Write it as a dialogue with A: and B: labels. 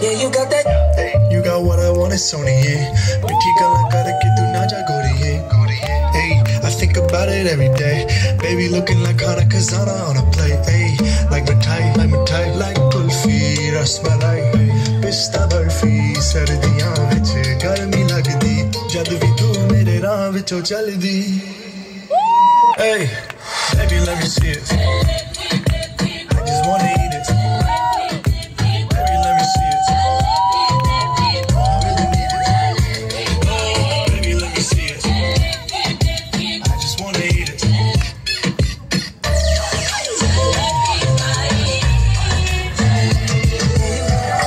A: Yeah, you got
B: that. You got what I want, it's Sony, yeah. Bitchy tu naja. Hey, I think about it every day. Baby looking like Hana Kazana on a play, hey. Like mithai, like mithai, like kulfi, rasmalai, pista barfi, sardiyan vich garmi lagdi, jad vi tu mere raah vichon chaldi. Hey, baby, let me see it.